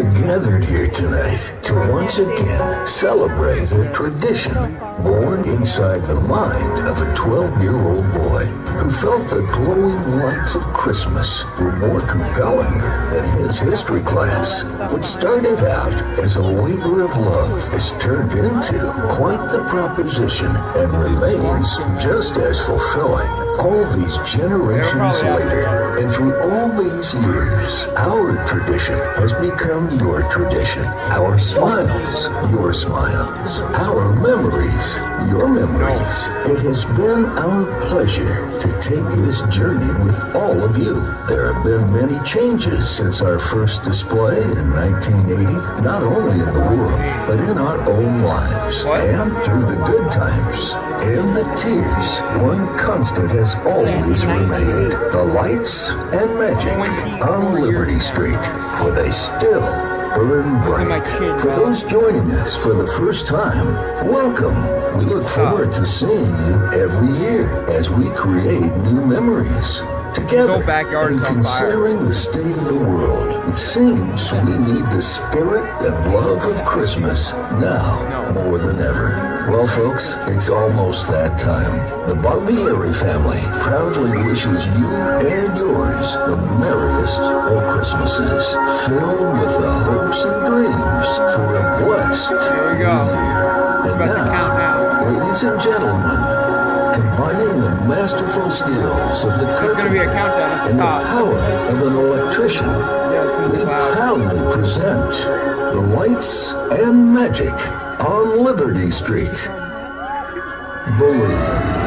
here. Gathered here tonight to once again celebrate a tradition born inside the mind of a 12-year-old boy who felt the glowing lights of Christmas were more compelling than his history class. What started out as a labor of love has turned into quite the proposition and remains just as fulfilling. All these generations later, and through all these years, our tradition has become your tradition. Our smiles, your smiles. Our memories, your memories. It has been our pleasure to take this journey with all of you. There have been many changes since our first display in 1980, not only in the world, but in our own lives. And through the good times and the tears, one constant has always remained. The lights and magic on Liberty Street, for they still burn bright. For those joining us for the first time, welcome. We look forward to seeing you every year as we create new memories. Together, backyard and considering the state of the world, it seems we need the spirit and love of Christmas now more than ever. Well, folks, it's almost that time. The Barbieri family proudly wishes you and yours the merriest of Christmases, filled with the hopes and dreams for a blessed Here we go. new year. And about to count now, ladies and gentlemen, combining the masterful skills of the There's gonna be a countdown and the power of an electrician, Yeah, we proudly present the lights and magic on Liberty Street. Believe.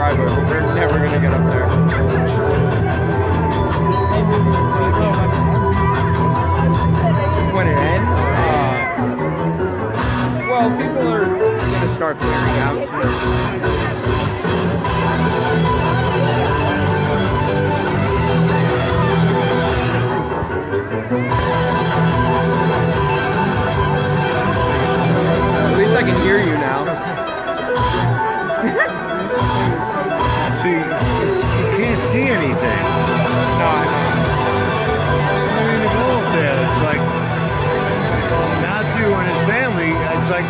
driveway, we're never going to get up there.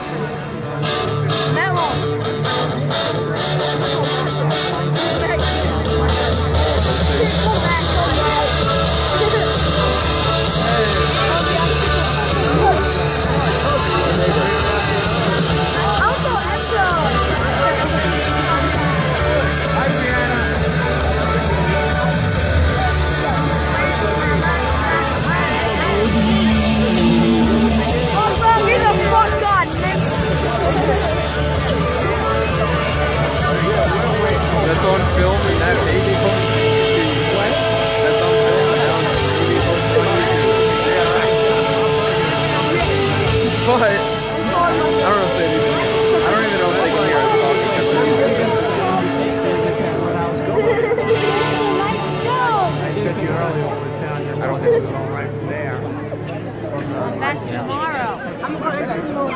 Thank you. I don't think so. Right from there. Going back tomorrow. I'm going to go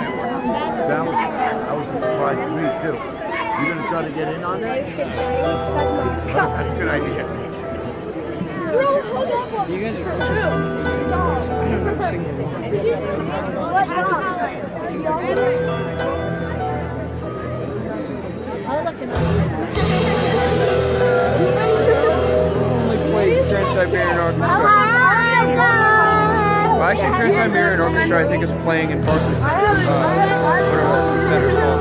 That was, surprised was a surprise to me, too. You going to try to get in on that? Oh, that's a good idea. You guys are cool. What? I'm looking. Trans-Siberian Orchestra. Well, actually, Trans-Siberian Orchestra, I think, is playing in Barclays, uh, whatever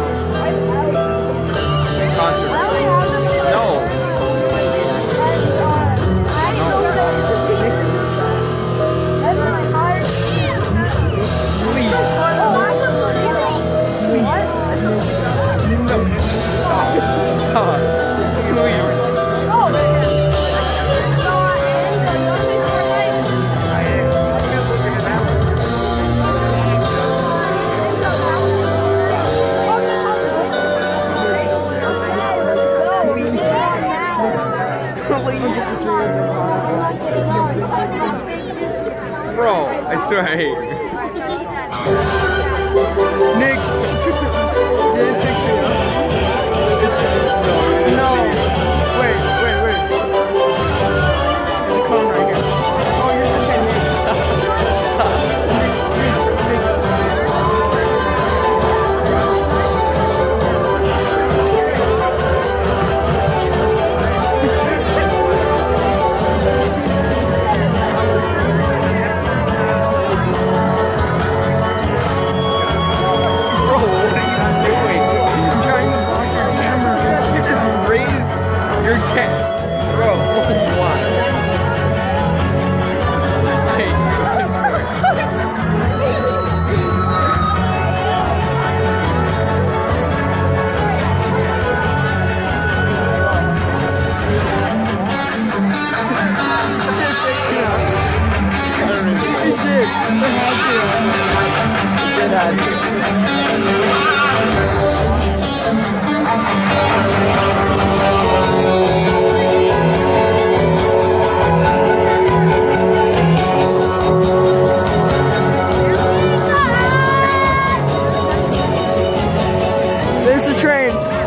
Bro, There's the train.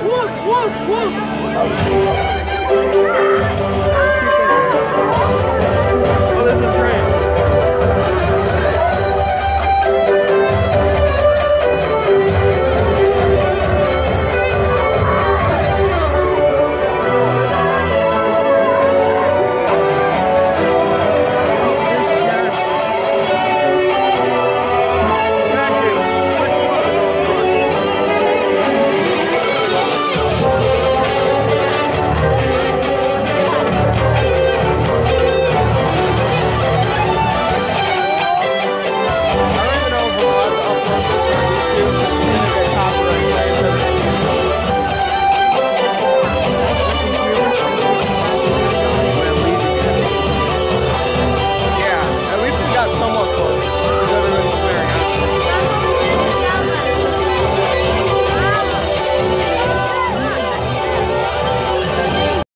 Woof, woof, woof. Oh, there's a train.